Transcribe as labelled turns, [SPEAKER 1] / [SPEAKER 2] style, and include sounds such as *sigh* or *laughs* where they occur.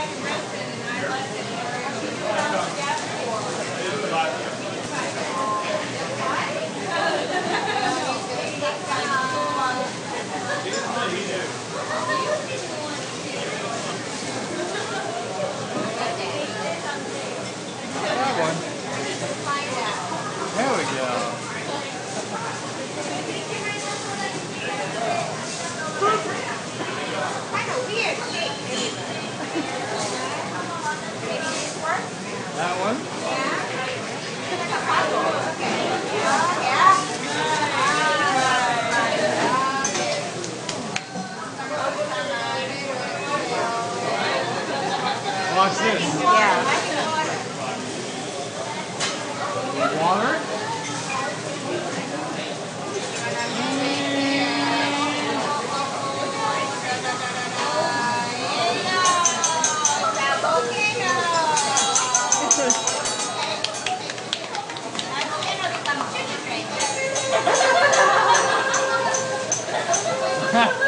[SPEAKER 1] That watch this.
[SPEAKER 2] Yeah.
[SPEAKER 1] Water.
[SPEAKER 3] Ha! *laughs* *laughs*